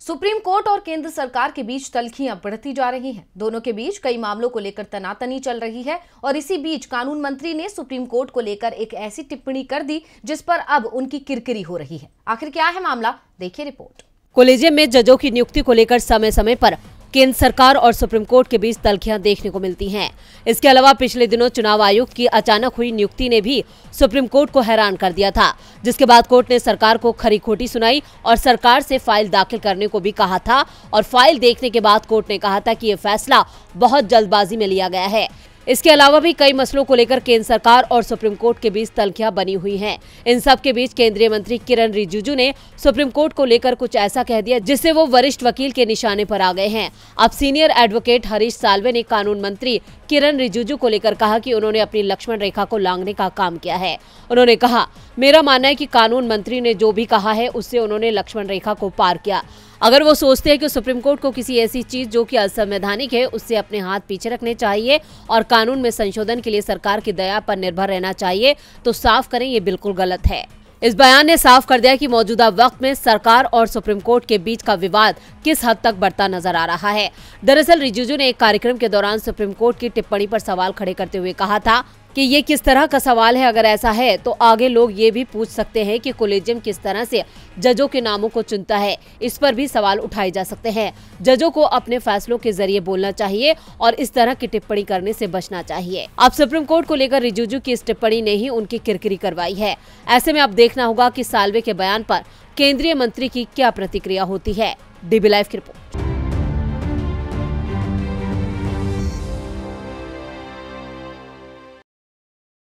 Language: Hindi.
सुप्रीम कोर्ट और केंद्र सरकार के बीच तलखियाँ बढ़ती जा रही हैं। दोनों के बीच कई मामलों को लेकर तनातनी चल रही है और इसी बीच कानून मंत्री ने सुप्रीम कोर्ट को लेकर एक ऐसी टिप्पणी कर दी, जिस पर अब उनकी किरकिरी हो रही है। आखिर क्या है मामला? देखिए रिपोर्ट। कोलेजियम में जजों की नियुक्ति को लेकर समय समय पर केंद्र सरकार और सुप्रीम कोर्ट के बीच तलखियाँ देखने को मिलती हैं। इसके अलावा पिछले दिनों चुनाव आयोग की अचानक हुई नियुक्ति ने भी सुप्रीम कोर्ट को हैरान कर दिया था, जिसके बाद कोर्ट ने सरकार को खरी खोटी सुनाई और सरकार से फ़ाइल दाखिल करने को भी कहा था और फ़ाइल देखने के बाद कोर्ट ने कहा था की ये फैसला बहुत जल्दबाजी में लिया गया है इसके अलावा भी कई मसलों को लेकर केंद्र सरकार और सुप्रीम कोर्ट के बीच तलखियाँ बनी हुई हैं। इन सब के बीच केंद्रीय मंत्री किरण रिजिजू ने सुप्रीम कोर्ट को लेकर कुछ ऐसा कह दिया, जिससे वो वरिष्ठ वकील के निशाने पर आ गए हैं। अब सीनियर एडवोकेट हरीश सालवे ने कानून मंत्री किरण रिजिजू को लेकर कहा कि उन्होंने अपनी लक्ष्मण रेखा को लांगने का काम किया है। उन्होंने कहा, मेरा मानना है कि कानून मंत्री ने जो भी कहा है, उससे उन्होंने लक्ष्मण रेखा को पार किया। अगर वो सोचते हैं कि सुप्रीम कोर्ट को किसी ऐसी चीज़ जो कि असंवैधानिक है, उससे अपने हाथ पीछे रखने चाहिए और कानून में संशोधन के लिए सरकार की दया पर निर्भर रहना चाहिए तो साफ़ करें, ये बिल्कुल गलत है। इस बयान ने साफ़ कर दिया कि मौजूदा वक्त में सरकार और सुप्रीम कोर्ट के बीच का विवाद किस हद तक बढ़ता नज़र आ रहा है। दरअसल रिजिजू ने एक कार्यक्रम के दौरान सुप्रीम कोर्ट की टिप्पणी पर सवाल खड़े करते हुए कहा था कि ये किस तरह का सवाल है, अगर ऐसा है तो आगे लोग ये भी पूछ सकते हैं कि कोलेजियम किस तरह से जजों के नामों को चुनता है। इस पर भी सवाल उठाए जा सकते हैं। जजों को अपने फैसलों के ज़रिए बोलना चाहिए और इस तरह की टिप्पणी करने से बचना चाहिए। अब सुप्रीम कोर्ट को लेकर रिजिजू की इस टिप्पणी ने ही उनकी किरकिरी करवाई है। ऐसे में अब देखना होगा की सालवे के बयान पर केंद्रीय मंत्री की क्या प्रतिक्रिया होती है। डीबी लाइव की रिपोर्ट।